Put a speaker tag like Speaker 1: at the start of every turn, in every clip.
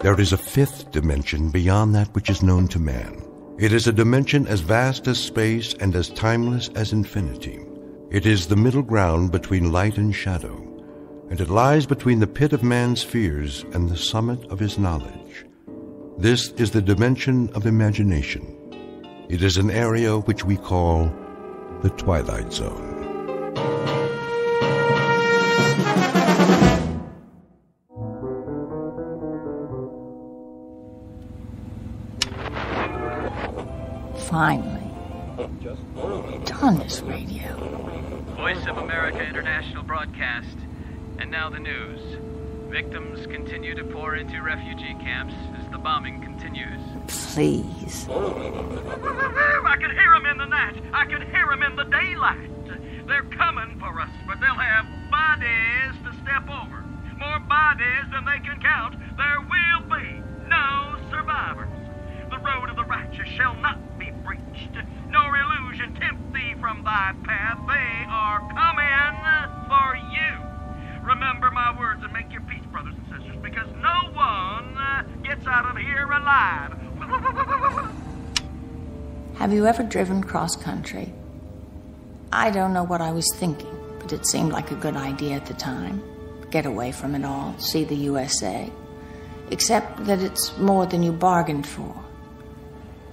Speaker 1: There is a fifth dimension beyond that which is known to man. It is a dimension as vast as space and as timeless as infinity. It is the middle ground between light and shadow, and it lies between the pit of man's fears and the summit of his knowledge. This is the dimension of imagination. It is an area which we call the Twilight Zone.
Speaker 2: Finally. Done this radio.
Speaker 3: Voice of America International Broadcast. And now the news. Victims continue to pour into refugee camps as the bombing continues.
Speaker 2: Please.
Speaker 3: I can hear them in the night. I can hear them in the daylight. They're coming for us, but they'll have bodies to step over. More bodies than they can count. There will be no survivors. The road of the righteous shall not nor illusion tempt thee from thy path. They are coming for you. Remember my words and make your peace, brothers and sisters, because no one gets out of here alive.
Speaker 2: Have you ever driven cross country? I don't know what I was thinking, but it seemed like a good idea at the time. Get away from it all, see the USA. Except that it's more than you bargained for.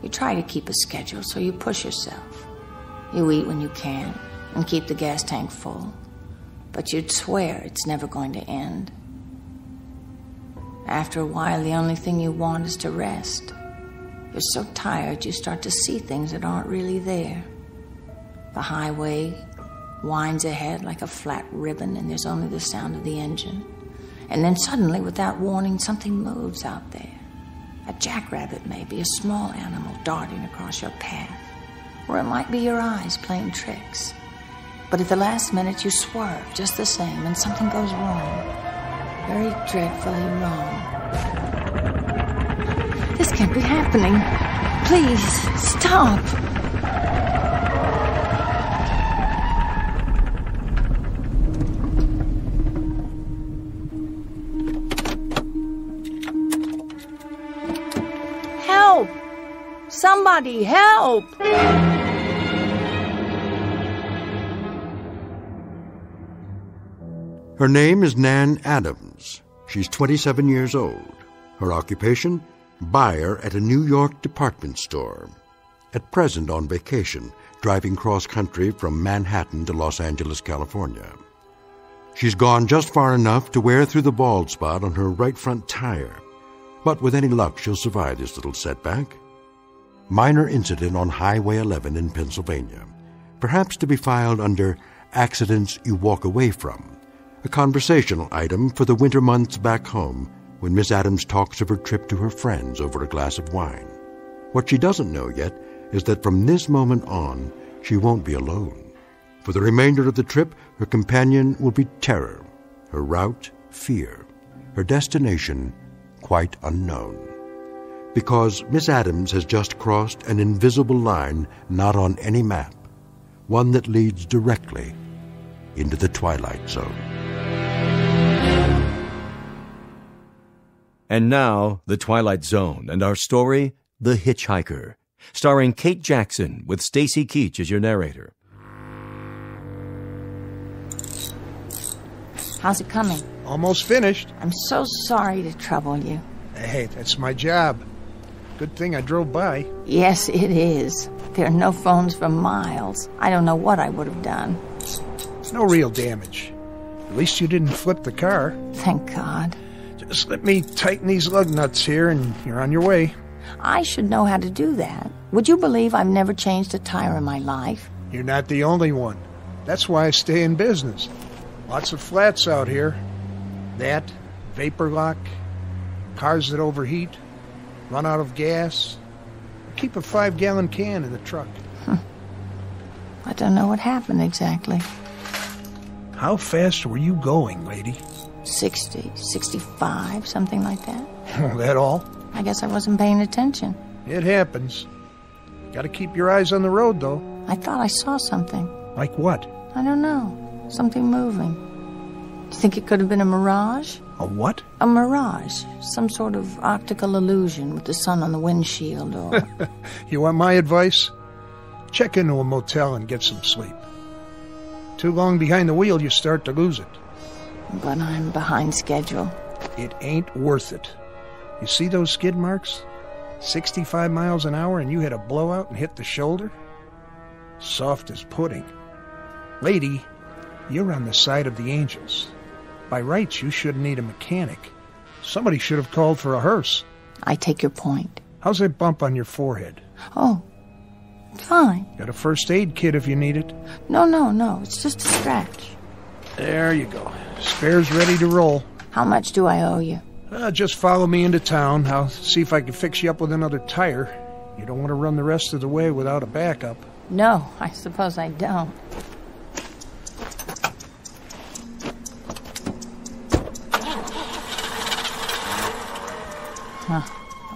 Speaker 2: You try to keep a schedule, so you push yourself. You eat when you can and keep the gas tank full. But you'd swear it's never going to end. After a while, the only thing you want is to rest. You're so tired, you start to see things that aren't really there. The highway winds ahead like a flat ribbon, and there's only the sound of the engine. And then suddenly, without warning, something moves out there. A jackrabbit, maybe, a small animal darting across your path. Or it might be your eyes playing tricks. But at the last minute, you swerve just the same, and something goes wrong. Very dreadfully wrong. This can't be happening. Please, stop. Somebody help!
Speaker 1: Her name is Nan Adams. She's 27 years old. Her occupation? Buyer at a New York department store. At present on vacation, driving cross country from Manhattan to Los Angeles, California. She's gone just far enough to wear through the bald spot on her right front tire. But with any luck, she'll survive this little setback. Minor incident on Highway 11 in Pennsylvania. Perhaps to be filed under accidents you walk away from a conversational item for the winter months back home when Miss Adams talks of her trip to her friends over a glass of wine. What she doesn't know yet is that from this moment on, she won't be alone. For the remainder of the trip, her companion will be terror, her route, fear, her destination, quite unknown. Because Miss Adams has just crossed an invisible line not on any map, one that leads directly into the Twilight Zone.
Speaker 4: And now, The Twilight Zone and our story, The Hitchhiker, starring Kate Jackson with Stacy Keach as your narrator.
Speaker 2: How's it coming?
Speaker 5: Almost finished.
Speaker 2: I'm so sorry to trouble you.
Speaker 5: Hey, that's my job. Good thing I drove by.
Speaker 2: Yes, it is. There are no phones for miles. I don't know what I would have done.
Speaker 5: No real damage. At least you didn't flip the car.
Speaker 2: Thank God.
Speaker 5: Just let me tighten these lug nuts here and you're on your way.
Speaker 2: I should know how to do that. Would you believe I've never changed a tire in my life?
Speaker 5: You're not the only one. That's why I stay in business. Lots of flats out here. That, vapor lock, cars that overheat, run out of gas. Keep a five gallon can in the truck.
Speaker 2: I don't know what happened exactly.
Speaker 5: How fast were you going, lady?
Speaker 2: 60, 65, something like that.
Speaker 5: Oh, that all?
Speaker 2: I guess I wasn't paying attention.
Speaker 5: It happens. Gotta keep your eyes on the road, though.
Speaker 2: I thought I saw something.
Speaker 5: Like what?
Speaker 2: I don't know. Something moving. Do you think it could have been a mirage?
Speaker 5: A what?
Speaker 2: A mirage. Some sort of optical illusion with the sun on the windshield or.
Speaker 5: You want my advice? Check into a motel and get some sleep. Too long behind the wheel, you start to lose it.
Speaker 2: but I'm behind schedule.
Speaker 5: It ain't worth it. You see those skid marks? 65 miles an hour and you hit a blowout and hit the shoulder? Soft as pudding. Lady, you're on the side of the angels. By rights, you shouldn't need a mechanic. Somebody should have called for a hearse.
Speaker 2: I take your point.
Speaker 5: How's that bump on your forehead?
Speaker 2: Oh, fine.
Speaker 5: Got a first aid kit if you need it.
Speaker 2: No, no, no. It's just a scratch.
Speaker 5: There you go. Spares ready to roll.
Speaker 2: How much do I owe you?
Speaker 5: Uh, just follow me into town. I'll see if I can fix you up with another tire. You don't want to run the rest of the way without a backup.
Speaker 2: No, I suppose I don't. Huh.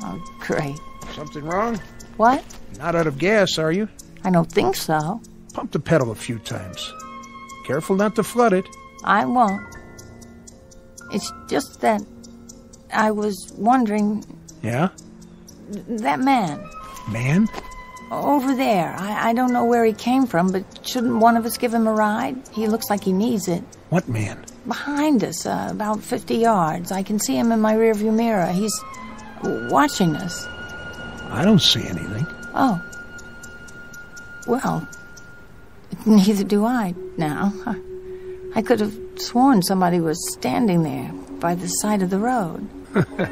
Speaker 2: Oh, great.
Speaker 5: Something wrong?
Speaker 2: What?
Speaker 5: Not out of gas, are you?
Speaker 2: I don't think so.
Speaker 5: Pump the pedal a few times. Careful not to flood it.
Speaker 2: I won't. It's just that I was wondering
Speaker 5: Yeah?
Speaker 2: that man
Speaker 5: Man?
Speaker 2: over there. I, I don't know where he came from, but shouldn't one of us give him a ride? He looks like he needs it.
Speaker 5: What man?
Speaker 2: Behind us, uh, about 50 yards. I can see him in my rearview mirror. He's watching us.
Speaker 5: I don't see anything.
Speaker 2: Oh. Well, neither do I now. I could have sworn somebody was standing there by the side of the road.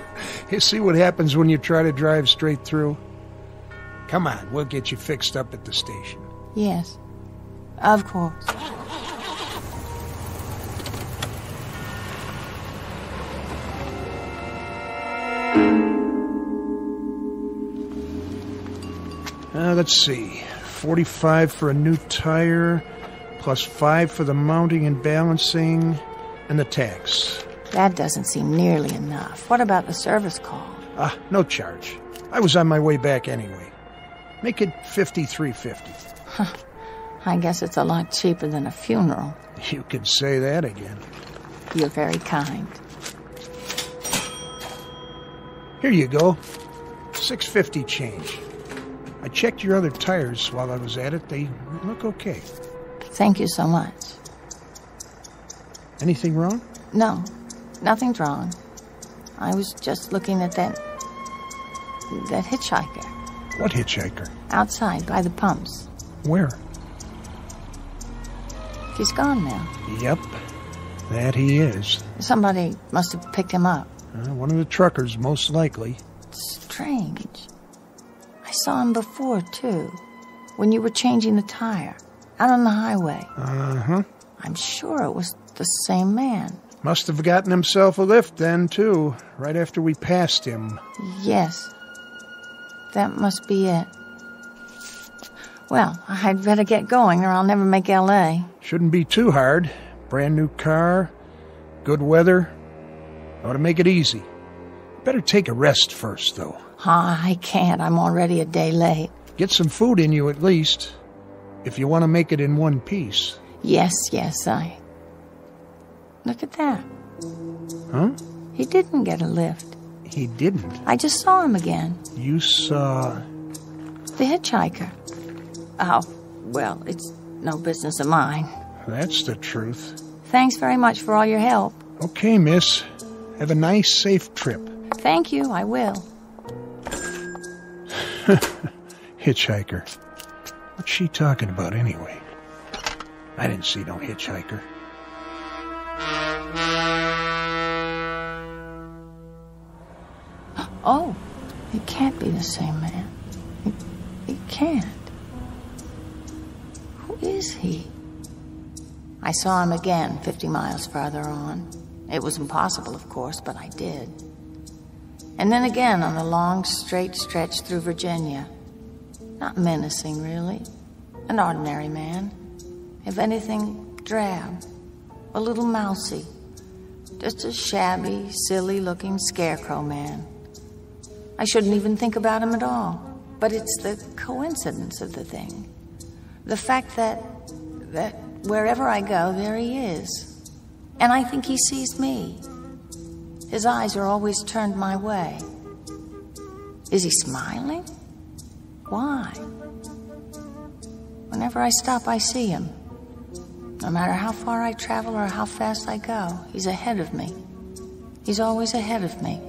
Speaker 5: You see what happens when you try to drive straight through? Come on, we'll get you fixed up at the station.
Speaker 2: Yes. Of course.
Speaker 5: Uh, let's see. 45 for a new tire, plus 5 for the mounting and balancing, and the tax.
Speaker 2: That doesn't seem nearly enough. What about the service call?
Speaker 5: Ah, no charge. I was on my way back anyway. Make it 53.50. Huh.
Speaker 2: I guess it's a lot cheaper than a funeral.
Speaker 5: You could say that again.
Speaker 2: You're very kind.
Speaker 5: Here you go. 650 change. I checked your other tires while I was at it. They look okay.
Speaker 2: Thank you so much.
Speaker 5: Anything wrong?
Speaker 2: No, nothing's wrong. I was just looking at that. that hitchhiker
Speaker 5: What hitchhiker?
Speaker 2: outside by the pumps.
Speaker 5: Where?
Speaker 2: He's gone now.
Speaker 5: Yep, that he is.
Speaker 2: Somebody must have picked him up.
Speaker 5: Uh, one of the truckers, most likely.
Speaker 2: Strange. I saw him before, too. When you were changing the tire. Out on the highway.
Speaker 5: Uh huh.
Speaker 2: I'm sure it was the same man.
Speaker 5: Must have gotten himself a lift then, too, right after we passed him.
Speaker 2: Yes. That must be it. Well, I'd better get going or I'll never make L.A.
Speaker 5: Shouldn't be too hard. Brand new car, good weather. I ought to make it easy. Better take a rest first, though.
Speaker 2: Ah, I can't. I'm already a day late.
Speaker 5: Get some food in you at least, if you want to make it in one piece.
Speaker 2: Yes, yes, I. Look at that.
Speaker 5: Huh?
Speaker 2: He didn't get a lift.
Speaker 5: He didn't.
Speaker 2: I just saw him again.
Speaker 5: You saw.
Speaker 2: The hitchhiker. Oh, well, it's no business of mine.
Speaker 5: That's the truth.
Speaker 2: Thanks very much for all your help.
Speaker 5: Okay, miss. Have a nice, safe trip.
Speaker 2: Thank you, I will.
Speaker 5: Hitchhiker. What's she talking about anyway? I didn't see no hitchhiker.
Speaker 2: Oh, it can't be the same man. It, it can't. Who is he? I saw him again 50 miles farther on. It was impossible, of course, but I did. And then again on the long, straight stretch through Virginia. Not menacing, really. An ordinary man. If anything, drab. A little mousy. Just a shabby, silly looking scarecrow man. I shouldn't even think about him at all. But it's the coincidence of the thing. The fact that that wherever I go, there he is. And I think he sees me. His eyes are always turned my way. Is he smiling? Why? Whenever I stop, I see him. No matter how far I travel or how fast I go, he's ahead of me. He's always ahead of me.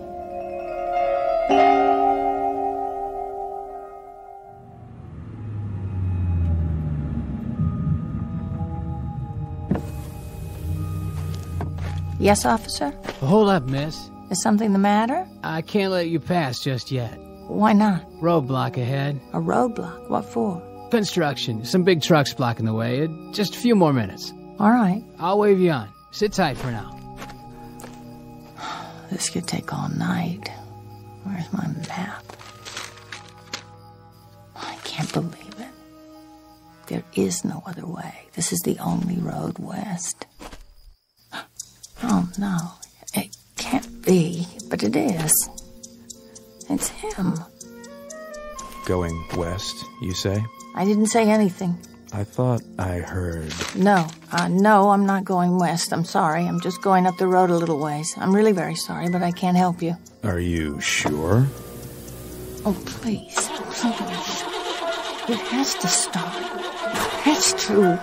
Speaker 2: Yes, officer?
Speaker 6: Hold up, miss.
Speaker 2: Is something the matter?
Speaker 6: I can't let you pass just yet.
Speaker 2: Why not?
Speaker 6: Roadblock ahead.
Speaker 2: A roadblock? What for?
Speaker 6: Construction. Some big trucks blocking the way. Just a few more minutes.
Speaker 2: All right.
Speaker 6: I'll wave you on. Sit tight for now.
Speaker 2: This could take all night. Where's my map? I can't believe it. There is no other way. This is the only road west. Oh no, it can't be, but it is. It's him.
Speaker 7: Going west, you say?
Speaker 2: I didn't say anything.
Speaker 7: I thought I heard.
Speaker 2: No, uh, no, I'm not going west. I'm sorry. I'm just going up the road a little ways. I'm really very sorry, but I can't help you.
Speaker 7: Are you sure?
Speaker 2: Oh, please, please. It has to stop. It's true.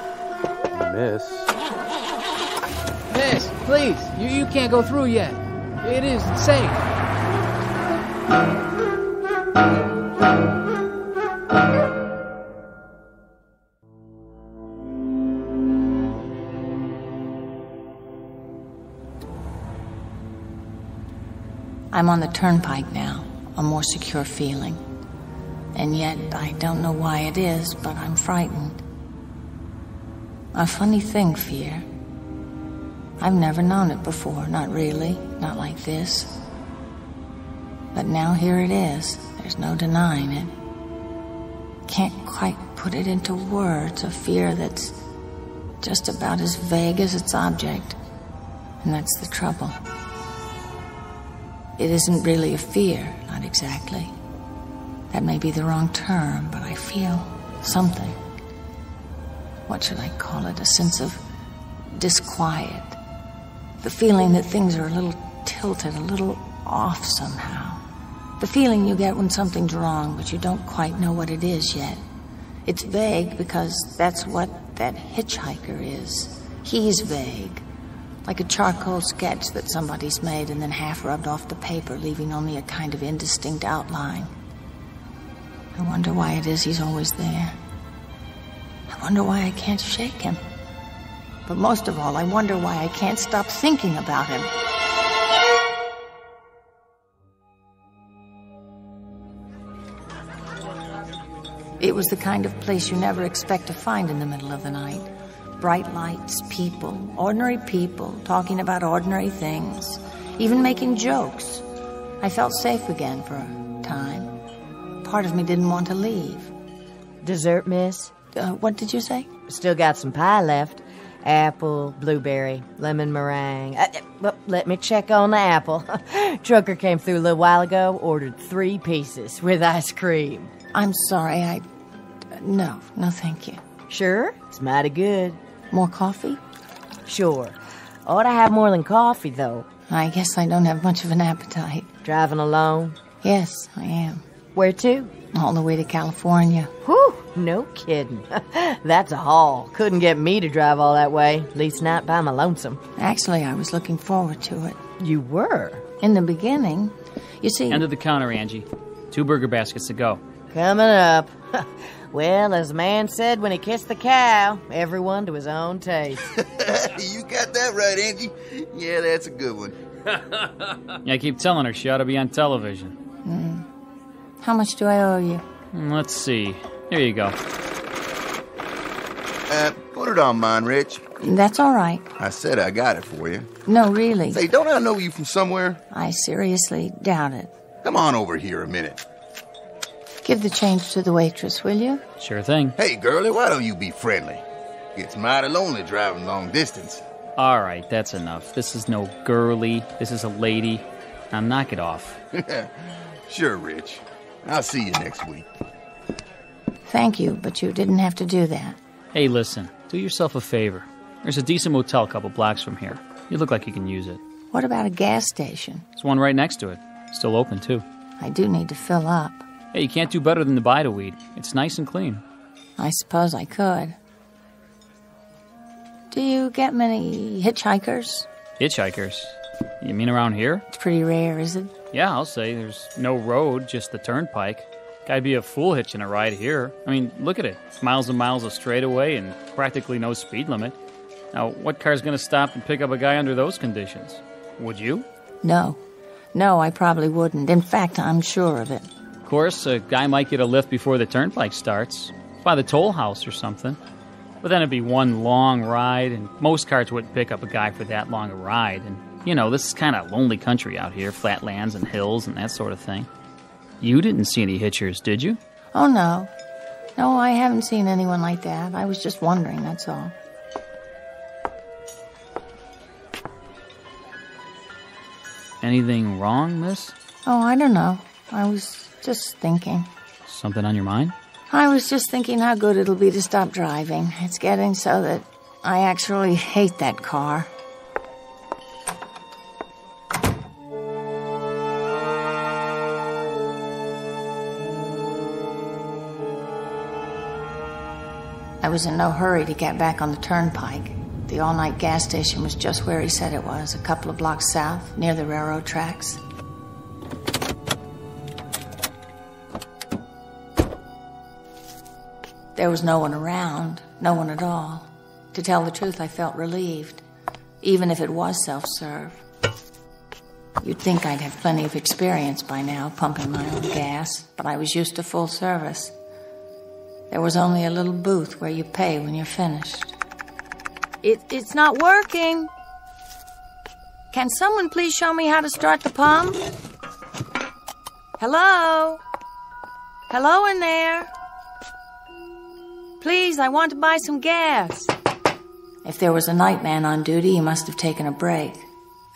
Speaker 7: Miss.
Speaker 6: Please. You, you can't go through yet. It isn't safe.
Speaker 2: I'm on the turnpike now, a more secure feeling. And yet, I don't know why it is, but I'm frightened. A funny thing, fear. I've never known it before, not really, not like this. But now here it is. There's no denying it. Can't quite put it into words, a fear that's just about as vague as its object. And that's the trouble. It isn't really a fear, not exactly. That may be the wrong term, but I feel something. What should I call it? A sense of disquiet. The feeling that things are a little tilted, a little off somehow. The feeling you get when something's wrong, but you don't quite know what it is yet. It's vague because that's what that hitchhiker is. He's vague. Like a charcoal sketch that somebody's made and then half rubbed off the paper, leaving only a kind of indistinct outline. I wonder why it is he's always there. I wonder why I can't shake him. But most of all, I wonder why I can't stop thinking about him. It was the kind of place you never expect to find in the middle of the night. Bright lights, people, ordinary people, talking about ordinary things, even making jokes. I felt safe again for a time. Part of me didn't want to leave.
Speaker 8: Dessert, miss?
Speaker 2: Uh, what did you say?
Speaker 8: Still got some pie left. Apple, blueberry, lemon meringue. Uh, uh, well, let me check on the apple. Trucker came through a little while ago, ordered three pieces with ice cream.
Speaker 2: I'm sorry, I. No, no, thank you.
Speaker 8: Sure? It's mighty good.
Speaker 2: More coffee?
Speaker 8: Sure. Ought to have more than coffee, though.
Speaker 2: I guess I don't have much of an appetite.
Speaker 8: Driving alone?
Speaker 2: Yes, I am.
Speaker 8: Where to?
Speaker 2: All the way to California.
Speaker 8: Whew, no kidding. That's a haul. Couldn't get me to drive all that way, at least not by my lonesome.
Speaker 2: Actually, I was looking forward to it.
Speaker 8: You were?
Speaker 2: In the beginning, you see.
Speaker 9: End of the counter, Angie. Two burger baskets to go.
Speaker 8: Coming up. well, as the man said when he kissed the cow, everyone to his own taste.
Speaker 10: you got that right, Angie. Yeah, that's a good one.
Speaker 9: Yeah, I keep telling her she ought to be on television.
Speaker 2: How much do I owe you?
Speaker 9: Hmm, Let's see. Here you go.
Speaker 10: Uh, put it on mine, Rich.
Speaker 2: That's all right.
Speaker 10: I said I got it for you.
Speaker 2: No, really.
Speaker 10: Say, don't I know you from somewhere?
Speaker 2: I seriously doubt it.
Speaker 10: Come on over here a minute.
Speaker 2: Give the change to the waitress, will you?
Speaker 9: Sure thing.
Speaker 10: Hey, girlie, why don't you be friendly? It's mighty lonely driving long distance.
Speaker 9: All right, that's enough. This is no girly. This is a lady. Now knock it off.
Speaker 10: Sure, Rich. I'll see you next week.
Speaker 2: Thank you, but you didn't have to do that.
Speaker 9: Hey, listen. Do yourself a favor. There's a decent motel a couple blocks from here. You look like you can use it.
Speaker 2: What about a gas station?
Speaker 9: There's one right next to it. Still open, too.
Speaker 2: I do need to fill up.
Speaker 9: Hey, you can't do better than the Bide-a-Wee. It's nice and clean.
Speaker 2: I suppose I could. Do you get many hitchhikers?
Speaker 9: Hitchhikers? You mean around here?
Speaker 2: It's pretty rare, is it?
Speaker 9: Yeah, I'll say. There's no road, just the turnpike. Guy'd be a fool hitching a ride here. I mean, look at it. Miles and miles of straightaway and practically no speed limit. Now, what car's gonna stop and pick up a guy under those conditions? Would you?
Speaker 2: No. No, I probably wouldn't. In fact, I'm sure of it.
Speaker 9: Of course, a guy might get a lift before the turnpike starts, by the toll house or something. But then it'd be one long ride, and most cars wouldn't pick up a guy for that long a ride. And, you know, this is kind of lonely country out here flatlands and hills and that sort of thing. You didn't see any hitchers, did you?
Speaker 2: Oh, no. No, I haven't seen anyone like that. I was just wondering, that's all.
Speaker 9: Anything wrong, miss?
Speaker 2: Oh, I don't know. I was just thinking.
Speaker 9: Something on your mind?
Speaker 2: I was just thinking how good it'll be to stop driving. It's getting so that I actually hate that car. Was in no hurry to get back on the turnpike. The all night gas station was just where he said it was, a couple of blocks south, near the railroad tracks. There was no one around, no one at all. To tell the truth, I felt relieved, even if it was self serve. You'd think I'd have plenty of experience by now pumping my own gas, but I was used to full service. There was only a little booth where you pay when you're finished. It, it's not working. Can someone please show me how to start the pump? Hello? Hello in there? Please, I want to buy some gas. If there was a night man on duty, he must have taken a break.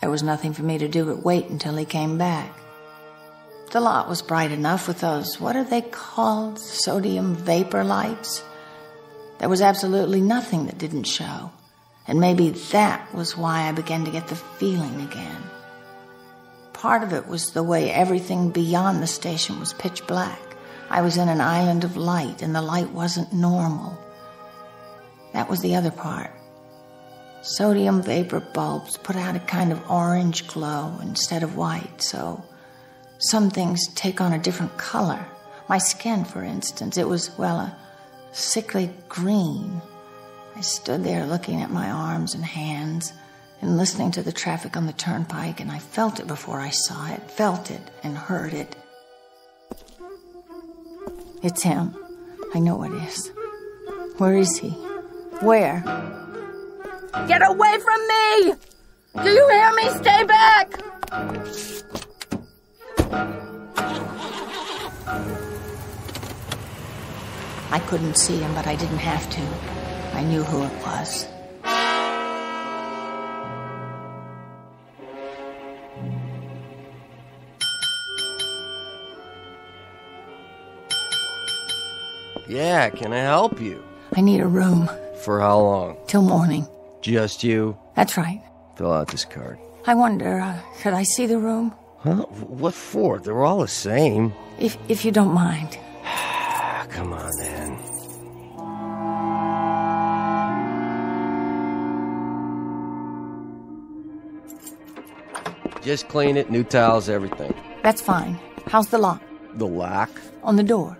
Speaker 2: There was nothing for me to do but wait until he came back. The lot was bright enough with those, what are they called? Sodium vapor lights? There was absolutely nothing that didn't show. And maybe that was why I began to get the feeling again. Part of it was the way everything beyond the station was pitch black. I was in an island of light, and the light wasn't normal. That was the other part. Sodium vapor bulbs put out a kind of orange glow instead of white, so some things take on a different color. My skin, for instance, it was, well, a sickly green. I stood there looking at my arms and hands and listening to the traffic on the turnpike, and I felt it before I saw it, felt it and heard it. It's him. I know it is. Where is he? Where? Get away from me! Do you hear me? Stay back! I couldn't see him, but I didn't have to. I knew who it was.
Speaker 11: Yeah, can I help you?
Speaker 2: I need a room.
Speaker 11: For how long?
Speaker 2: Till morning.
Speaker 11: Just you?
Speaker 2: That's right.
Speaker 11: Fill out this card.
Speaker 2: I wonder, uh, could I see the room?
Speaker 11: Huh? What for? They're all the same.
Speaker 2: If, if you don't mind.
Speaker 11: Come on, then. Just clean it, new towels, everything.
Speaker 2: That's fine. How's the lock?
Speaker 11: The lock?
Speaker 2: On the door.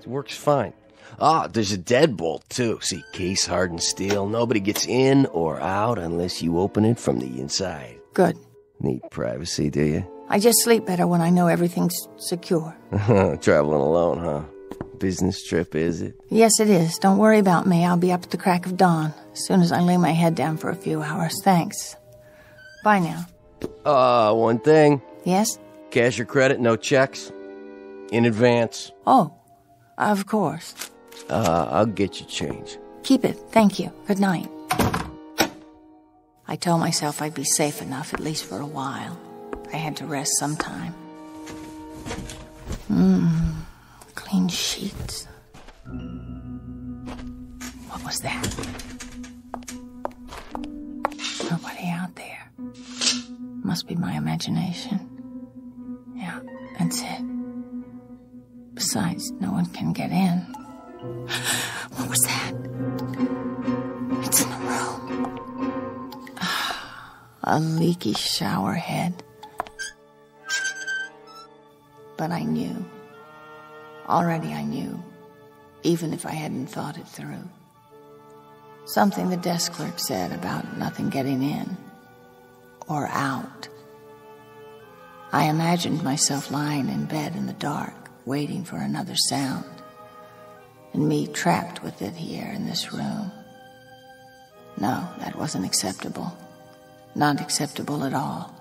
Speaker 11: It works fine. Ah, there's a deadbolt, too. See, case hardened steel. Nobody gets in or out unless you open it from the inside.
Speaker 2: Good.
Speaker 11: Need privacy, do you?
Speaker 2: I just sleep better when I know everything's secure.
Speaker 11: Traveling alone, huh? Business trip, is it?
Speaker 2: Yes, it is. Don't worry about me. I'll be up at the crack of dawn as soon as I lay my head down for a few hours. Thanks. Bye now.
Speaker 11: Uh, one thing.
Speaker 2: Yes?
Speaker 11: Cash or credit, no checks. In advance.
Speaker 2: Oh, of course.
Speaker 11: Uh, I'll get you change.
Speaker 2: Keep it. Thank you. Good night. I told myself I'd be safe enough, at least for a while. I had to rest sometime. Mmm. Clean sheets. What was that? Nobody out there. Must be my imagination. Yeah, that's it. Besides, no one can get in. What was that? It's in the room. A leaky shower head. But I knew. Already I knew, even if I hadn't thought it through. Something the desk clerk said about nothing getting in or out. I imagined myself lying in bed in the dark, waiting for another sound, and me trapped with it here in this room. No, that wasn't acceptable. Not acceptable at all.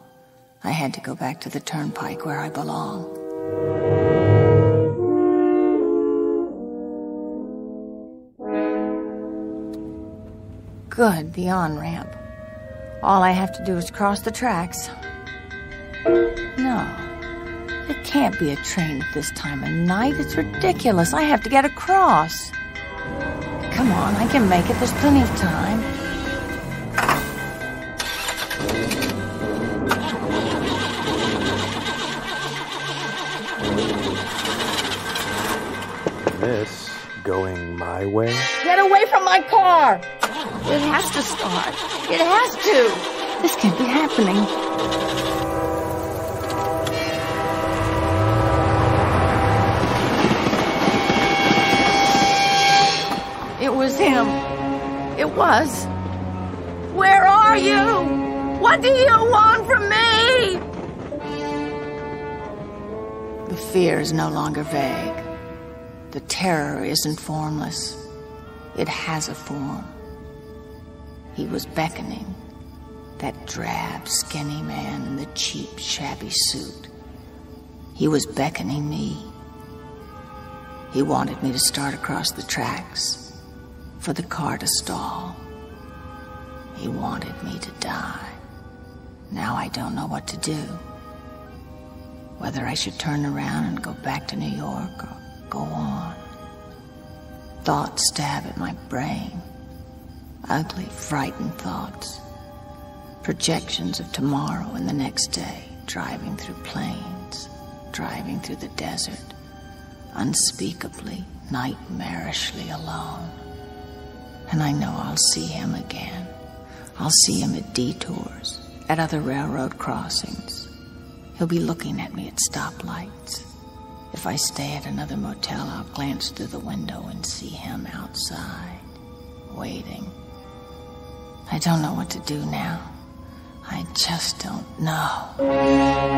Speaker 2: I had to go back to the turnpike where I belong. Good, the on ramp. All I have to do is cross the tracks. No, it can't be a train at this time of night. It's ridiculous. I have to get across. Come on, I can make it. There's plenty of time.
Speaker 7: Miss, going my way?
Speaker 2: Get away from my car! It has to start. It has to. This can't be happening. It was him. It was. Where are you? What do you want from me? The fear is no longer vague. The terror isn't formless. It has a form. He was beckoning. That drab, skinny man in the cheap, shabby suit. He was beckoning me. He wanted me to start across the tracks, for the car to stall. He wanted me to die. Now I don't know what to do. Whether I should turn around and go back to New York or go on. Thoughts stab at my brain. Ugly, frightened thoughts. Projections of tomorrow and the next day, driving through plains, driving through the desert, unspeakably, nightmarishly alone. And I know I'll see him again. I'll see him at detours, at other railroad crossings. He'll be looking at me at stoplights. If I stay at another motel, I'll glance through the window and see him outside, waiting. I don't know what to do now. I just don't know.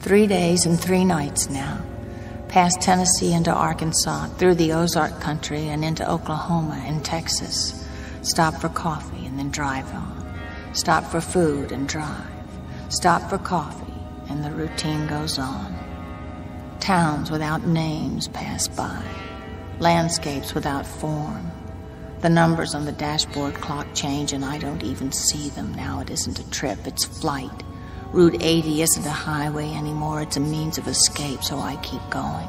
Speaker 2: Three days and three nights now. Past Tennessee into Arkansas, through the Ozark country, and into Oklahoma and Texas. Stop for coffee and then drive on. Stop for food and drive. Stop for coffee, and the routine goes on. Towns without names pass by. Landscapes without form. The numbers on the dashboard clock change, and I don't even see them now. It isn't a trip, it's flight. Route 80 isn't a highway anymore, it's a means of escape, so I keep going.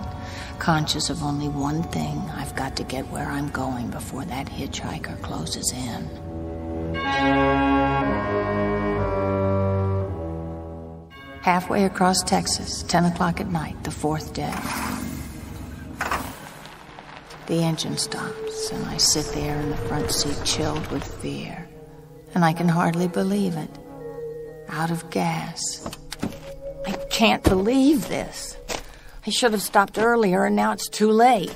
Speaker 2: Conscious of only one thing I've got to get where I'm going before that hitchhiker closes in. Halfway across Texas, 10 o'clock at night, the fourth day. The engine stops, and I sit there in the front seat, chilled with fear. And I can hardly believe it. Out of gas. I can't believe this. I should have stopped earlier, and now it's too late.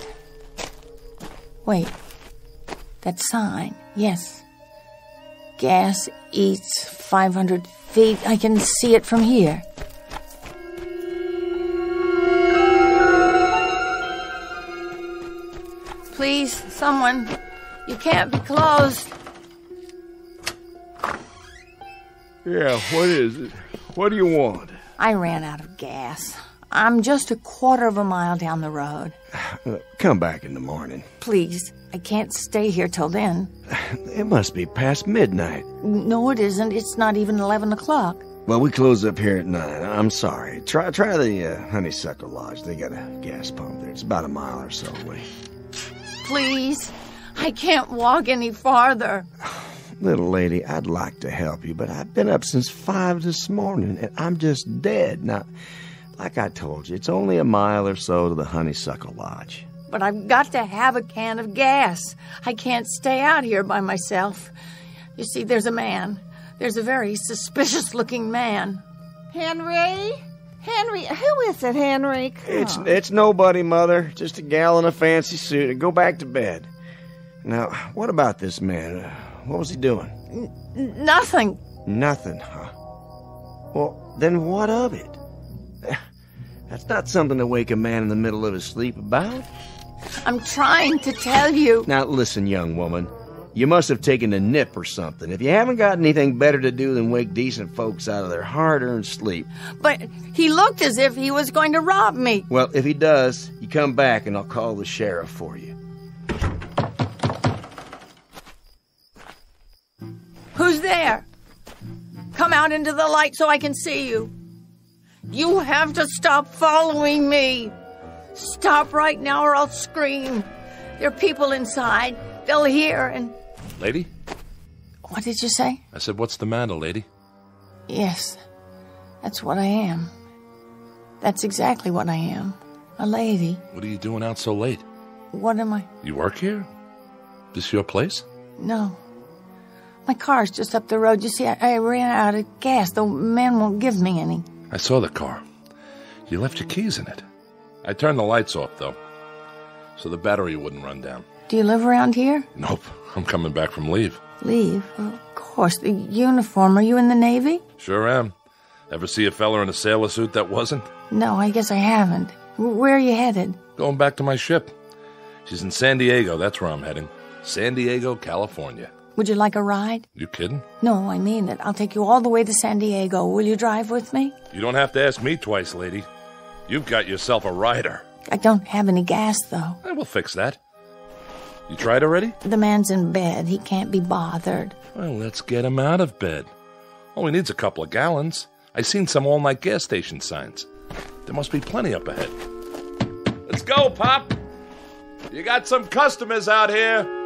Speaker 2: Wait. That sign. Yes. Gas eats 500 feet. I can see it from here. Please, someone. You can't be closed.
Speaker 12: Yeah, what is it? What do you want?
Speaker 2: I ran out of gas. I'm just a quarter of a mile down the road.
Speaker 12: Uh, come back in the morning.
Speaker 2: Please, I can't stay here till then.
Speaker 12: It must be past midnight.
Speaker 2: No, it isn't. It's not even 11 o'clock.
Speaker 11: Well, we close up here at nine. I'm sorry. Try try the uh, Honeysuckle Lodge. They got a gas pump there. It's about a mile or so away.
Speaker 2: Please, I can't walk any farther.
Speaker 11: Little lady, I'd like to help you, but I've been up since five this morning and I'm just dead. Now, like I told you, it's only a mile or so to the Honeysuckle Lodge.
Speaker 2: But I've got to have a can of gas. I can't stay out here by myself. You see, there's a man. There's a very suspicious looking man.
Speaker 13: Henry? Henry, who is it, Henry? Come
Speaker 11: It's
Speaker 13: on.
Speaker 11: it's nobody, Mother. Just a gal in a fancy suit. And go back to bed. Now, what about this man? What was he doing?
Speaker 2: N- nothing.
Speaker 11: Nothing, huh? Well, then what of it? That's not something to wake a man in the middle of his sleep about.
Speaker 2: I'm trying to tell you.
Speaker 11: Now, listen, young woman. You must have taken a nip or something. If you haven't got anything better to do than wake decent folks out of their hard earned sleep,
Speaker 2: But he looked as if he was going to rob me.
Speaker 11: well, if he does, you come back and I'll call the sheriff for you.
Speaker 2: Out into the light so I can see you. You have to stop following me. Stop right now or I'll scream. There are people inside. They'll hear and.
Speaker 14: Lady?
Speaker 2: What did you say?
Speaker 14: I said, what's the matter, lady?
Speaker 2: Yes, that's what I am. That's exactly what I am. A lady.
Speaker 14: What are you doing out so late?
Speaker 2: What am I?
Speaker 14: You work here? This your place?
Speaker 2: No. My car's just up the road. You see, I, I ran out of gas. The man won't give me any.
Speaker 14: I saw the car. You left your keys in it. I turned the lights off, though, so the battery wouldn't run down.
Speaker 2: Do you live around here?
Speaker 14: Nope, I'm coming back from leave.
Speaker 2: Leave? Of course. The uniform. Are you in the Navy?
Speaker 14: Sure am. Ever see a feller in a sailor suit that wasn't?
Speaker 2: No, I guess I haven't. Where are you headed?
Speaker 14: Going back to my ship. She's in San Diego, that's where I'm heading. San Diego, California.
Speaker 2: Would you like a ride?
Speaker 14: You kidding?
Speaker 2: No, I mean it. I'll take you all the way to San Diego. Will you drive with me?
Speaker 14: You don't have to ask me twice, lady. You've got yourself a rider.
Speaker 2: I don't have any gas, though.
Speaker 14: I will fix that. You tried already?
Speaker 2: The man's in bed. He can't be bothered.
Speaker 14: Well, let's get him out of bed. All he needs a couple of gallons. I seen some all night gas station signs. There must be plenty up ahead. Let's go, Pop! You got some customers out here.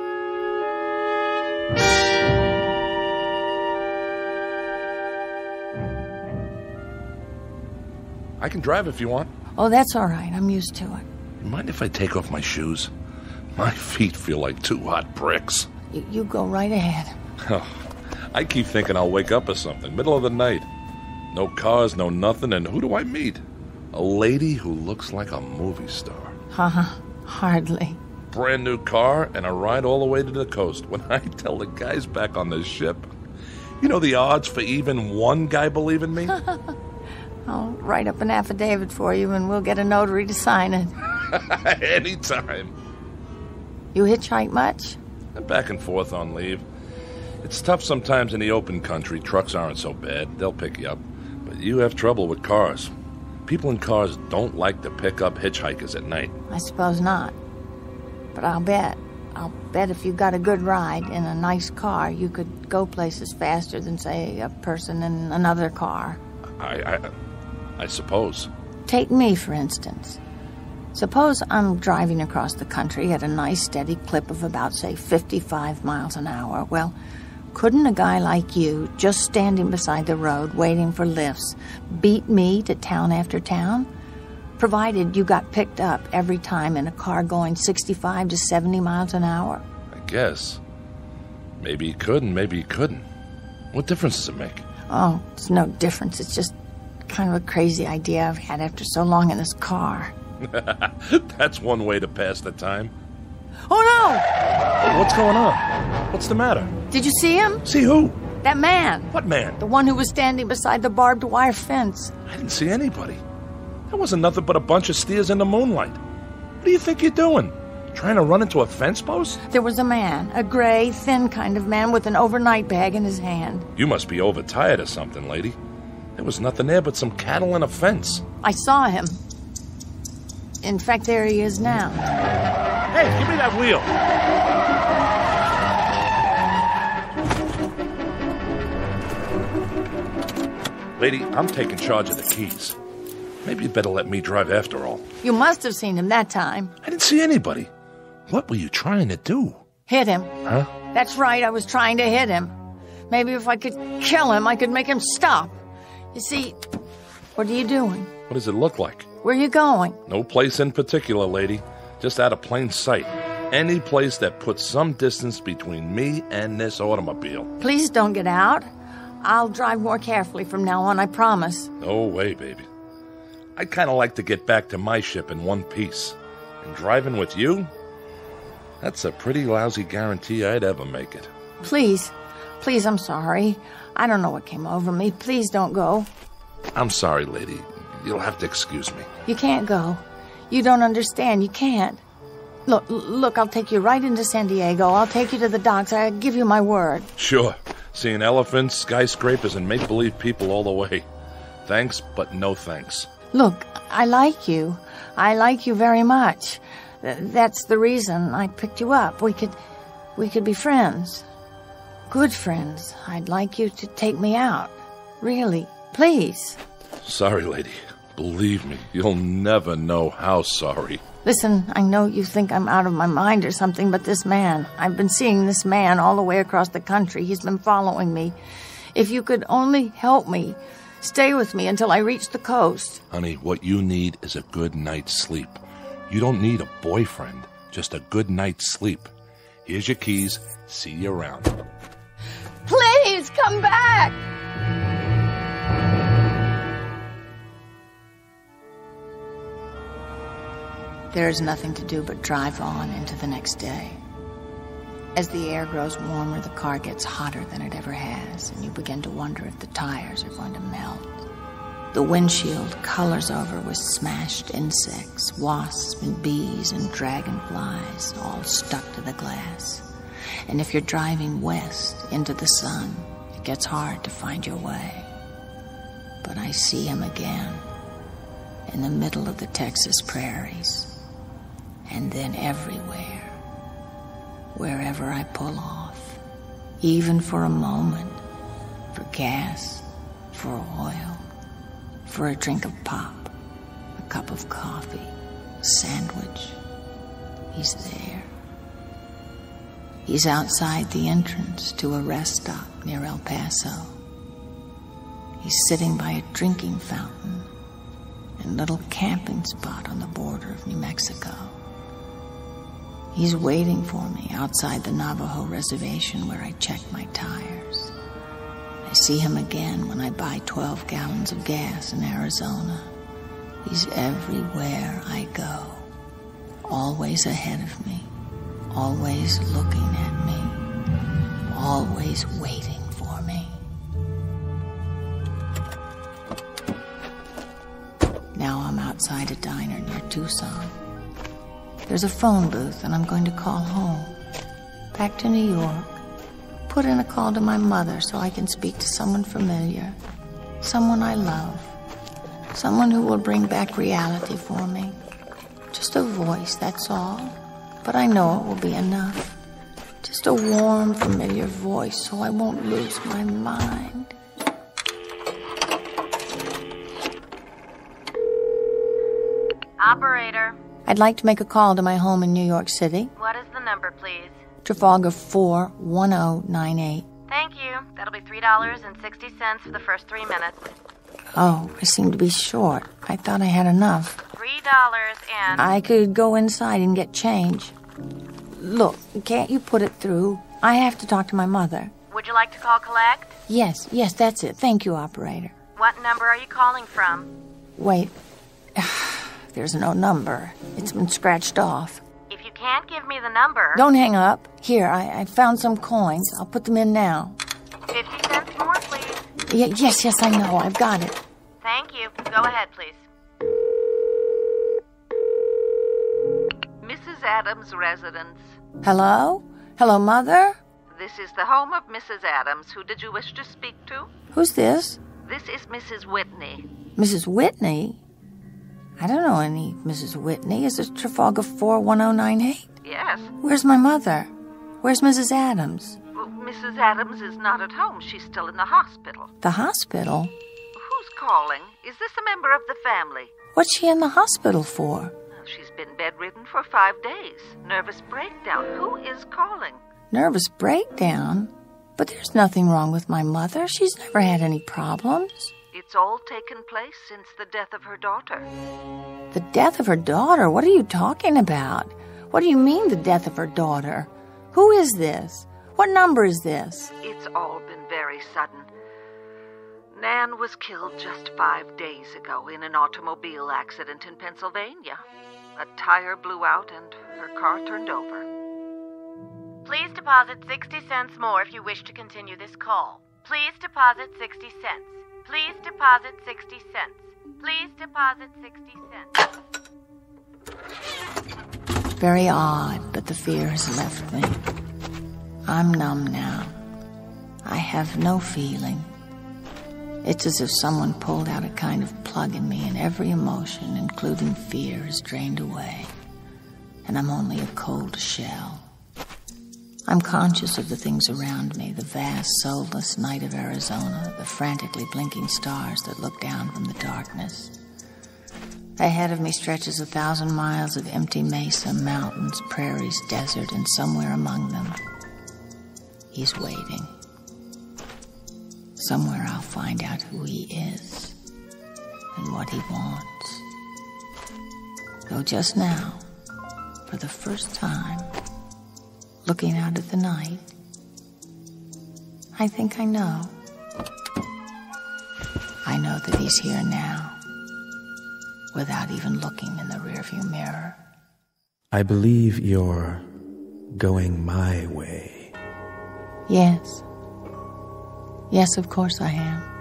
Speaker 14: I can drive if you want.
Speaker 2: Oh, that's all right. I'm used to it.
Speaker 14: You mind if I take off my shoes? My feet feel like two hot bricks.
Speaker 2: You, you go right ahead.
Speaker 14: Oh, I keep thinking I'll wake up or something, middle of the night. No cars, no nothing, and who do I meet? A lady who looks like a movie star.
Speaker 2: Haha, hardly.
Speaker 14: Brand new car and a ride all the way to the coast. When I tell the guys back on the ship, you know the odds for even one guy believing me?
Speaker 2: I'll write up an affidavit for you and we'll get a notary to sign it.
Speaker 14: Anytime.
Speaker 2: You hitchhike much?
Speaker 14: I'm back and forth on leave. It's tough sometimes in the open country. Trucks aren't so bad, they'll pick you up. But you have trouble with cars. People in cars don't like to pick up hitchhikers at night.
Speaker 2: I suppose not. But I'll bet. I'll bet if you got a good ride in a nice car, you could go places faster than, say, a person in another car.
Speaker 14: I, I, I suppose.
Speaker 2: Take me, for instance. Suppose I'm driving across the country at a nice steady clip of about, say, 55 miles an hour. Well, couldn't a guy like you, just standing beside the road waiting for lifts, beat me to town after town? Provided you got picked up every time in a car going 65 to 70 miles an hour.
Speaker 14: I guess. Maybe he could and maybe he couldn't. What difference does it make?
Speaker 2: Oh, it's no difference. It's just kind of a crazy idea I've had after so long in this car.
Speaker 14: That's one way to pass the time.
Speaker 2: Oh no!
Speaker 14: What's going on? What's the matter?
Speaker 2: Did you see him?
Speaker 14: See who?
Speaker 2: That man.
Speaker 14: What man?
Speaker 2: The one who was standing beside the barbed wire fence.
Speaker 14: I didn't see anybody. That wasn't nothing but a bunch of steers in the moonlight. What do you think you're doing? Trying to run into a fence post?
Speaker 2: There was a man, a gray, thin kind of man with an overnight bag in his hand.
Speaker 14: You must be overtired or something, lady. There was nothing there but some cattle and a fence.
Speaker 2: I saw him. In fact, there he is now.
Speaker 14: Hey, give me that wheel. Lady, I'm taking charge of the keys. Maybe you'd better let me drive after all.
Speaker 2: You must have seen him that time.
Speaker 14: I didn't see anybody. What were you trying to do?
Speaker 2: Hit him.
Speaker 14: Huh?
Speaker 2: That's right, I was trying to hit him. Maybe if I could kill him, I could make him stop. You see, what are you doing?
Speaker 14: What does it look like?
Speaker 2: Where are you going?
Speaker 14: No place in particular, lady. Just out of plain sight. Any place that puts some distance between me and this automobile.
Speaker 2: Please don't get out. I'll drive more carefully from now on, I promise.
Speaker 14: No way, baby. I'd kind of like to get back to my ship in one piece. And driving with you? That's a pretty lousy guarantee I'd ever make it.
Speaker 2: Please, please, I'm sorry. I don't know what came over me. Please don't go.
Speaker 14: I'm sorry, lady. You'll have to excuse me.
Speaker 2: You can't go. You don't understand. You can't. Look, look, I'll take you right into San Diego. I'll take you to the docks. I give you my word.
Speaker 14: Sure. Seeing elephants, skyscrapers, and make believe people all the way. Thanks, but no thanks.
Speaker 2: Look, I like you. I like you very much. Th- That's the reason I picked you up. We could we could be friends. Good friends. I'd like you to take me out. Really. Please.
Speaker 14: Sorry, lady. Believe me, you'll never know how sorry.
Speaker 2: Listen, I know you think I'm out of my mind or something, but this man, I've been seeing this man all the way across the country. He's been following me. If you could only help me, stay with me until I reach the coast.
Speaker 14: Honey, what you need is a good night's sleep. You don't need a boyfriend, just a good night's sleep. Here's your keys. See you around.
Speaker 2: Come back! There is nothing to do but drive on into the next day. As the air grows warmer, the car gets hotter than it ever has, and you begin to wonder if the tires are going to melt. The windshield colors over with smashed insects, wasps and bees and dragonflies, all stuck to the glass. And if you're driving west into the sun, it gets hard to find your way. But I see him again in the middle of the Texas prairies, and then everywhere, wherever I pull off, even for a moment, for gas, for oil, for a drink of pop, a cup of coffee, a sandwich. He's there. He's outside the entrance to a rest stop near El Paso. He's sitting by a drinking fountain and a little camping spot on the border of New Mexico. He's waiting for me outside the Navajo reservation where I check my tires. I see him again when I buy 12 gallons of gas in Arizona. He's everywhere I go, always ahead of me, always looking at me, always waiting for me. Now I'm outside a diner near Tucson. There's a phone booth, and I'm going to call home. Back to New York. Put in a call to my mother so I can speak to someone familiar. Someone I love. Someone who will bring back reality for me. Just a voice, that's all. But I know it will be enough. Just a warm, familiar voice so I won't lose my mind.
Speaker 8: Operator,
Speaker 2: I'd like to make a call to my home in New York City.
Speaker 8: what is the number, please?
Speaker 2: Trafalgar 41098.
Speaker 8: Thank you. That'll be $3.60 for the first three minutes.
Speaker 2: Oh, I seem to be short. I thought I had enough.
Speaker 8: $3 and.
Speaker 2: I could go inside and get change. Look, can't you put it through? I have to talk to my mother.
Speaker 8: Would you like to call collect?
Speaker 2: Yes, yes, that's it. Thank you, operator.
Speaker 8: What number are you calling from?
Speaker 2: Wait. There's no number. It's been scratched off.
Speaker 8: If you can't give me the number.
Speaker 2: Don't hang up. Here, I, I found some coins. I'll put them in now.
Speaker 8: 50 cents more.
Speaker 2: Y- yes, yes, I know. I've got it.
Speaker 8: Thank you. Go ahead, please.
Speaker 15: Mrs. Adams' residence.
Speaker 2: Hello? Hello, Mother?
Speaker 15: This is the home of Mrs. Adams. Who did you wish to speak to?
Speaker 2: Who's this?
Speaker 15: This is Mrs. Whitney.
Speaker 2: Mrs. Whitney? I don't know any Mrs. Whitney. Is it Trafalgar 41098?
Speaker 15: Yes.
Speaker 2: Where's my mother? Where's Mrs. Adams?
Speaker 15: Mrs. Adams is not at home. She's still in the hospital.
Speaker 2: The hospital?
Speaker 15: Who's calling. Is this a member of the family?
Speaker 2: What's she in the hospital for?
Speaker 15: She's been bedridden for five days. Nervous breakdown. Who is calling?
Speaker 2: Nervous breakdown? But there's nothing wrong with my mother. She's never had any problems.
Speaker 15: It's all taken place since the death of her daughter.
Speaker 2: The death of her daughter? What are you talking about? What do you mean, the death of her daughter? Who is this? What number is this?
Speaker 15: It's all been very sudden. Nan was killed just five days ago in an automobile accident in Pennsylvania. A tire blew out and her car turned over.
Speaker 8: Please deposit 60 cents more if you wish to continue this call. Please deposit 60 cents. Please deposit 60 cents. Please deposit 60 cents.
Speaker 2: Very odd, but the fear has left me. I'm numb now. I have no feeling. It's as if someone pulled out a kind of plug in me, and every emotion, including fear, is drained away. And I'm only a cold shell. I'm conscious of the things around me the vast, soulless night of Arizona, the frantically blinking stars that look down from the darkness. Ahead of me stretches a thousand miles of empty mesa, mountains, prairies, desert, and somewhere among them, he's waiting. Somewhere I'll find out who he is and what he wants. Though just now, for the first time, looking out at the night, I think I know. I know that he's here now, without even looking in the rearview mirror.
Speaker 7: I believe you're going my way.
Speaker 2: Yes. Yes, of course I am.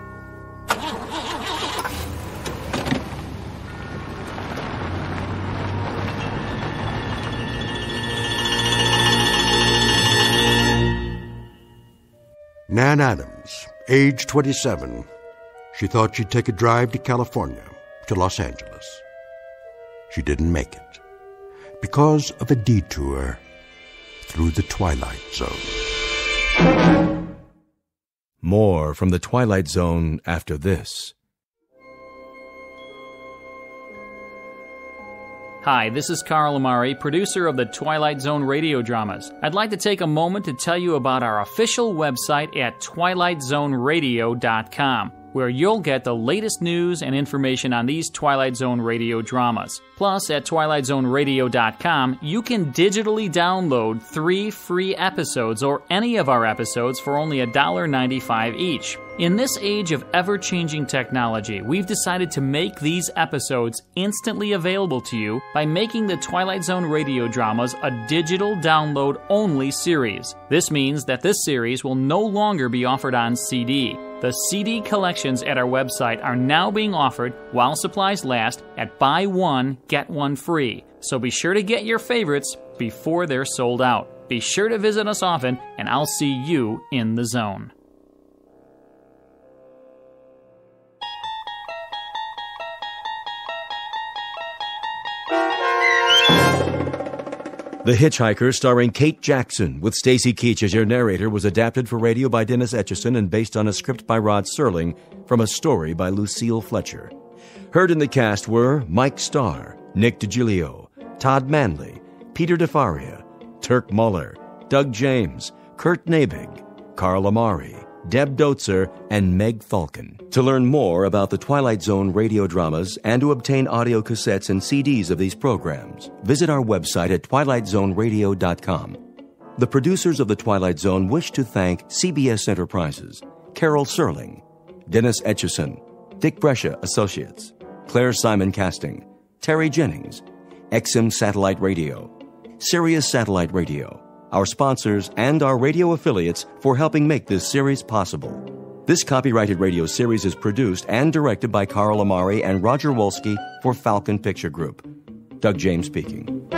Speaker 1: Nan Adams, age 27. She thought she'd take a drive to California, to Los Angeles. She didn't make it because of a detour through the Twilight Zone.
Speaker 4: More from the Twilight Zone after this.
Speaker 9: Hi, this is Carl Amari, producer of the Twilight Zone radio dramas. I'd like to take a moment to tell you about our official website at twilightzoneradio.com, where you'll get the latest news and information on these Twilight Zone radio dramas. Plus, at twilightzoneradio.com, you can digitally download three free episodes or any of our episodes for only $1.95 each. In this age of ever changing technology, we've decided to make these episodes instantly available to you by making the Twilight Zone radio dramas a digital download only series. This means that this series will no longer be offered on CD. The CD collections at our website are now being offered while supplies last at buy one, get one free. So be sure to get your favorites before they're sold out. Be sure to visit us often, and I'll see you in the zone.
Speaker 4: The Hitchhiker, starring Kate Jackson, with Stacy Keach as your narrator, was adapted for radio by Dennis Etchison and based on a script by Rod Serling from a story by Lucille Fletcher. Heard in the cast were Mike Starr, Nick DiGilio, Todd Manley, Peter DeFaria, Turk Muller, Doug James, Kurt Naebig, Carl Amari, Deb Doetzer, and Meg Falcon. To learn more about the Twilight Zone radio dramas and to obtain audio cassettes and CDs of these programs, visit our website at twilightzoneradio.com. The producers of The Twilight Zone wish to thank CBS Enterprises, Carol Serling, Dennis Etchison, Dick Brescia Associates, Claire Simon Casting, Terry Jennings, XM Satellite Radio, Sirius Satellite Radio, our sponsors, and our radio affiliates for helping make this series possible. This copyrighted radio series is produced and directed by Carl Amari and Roger Wolski for Falcon Picture Group. Doug James speaking.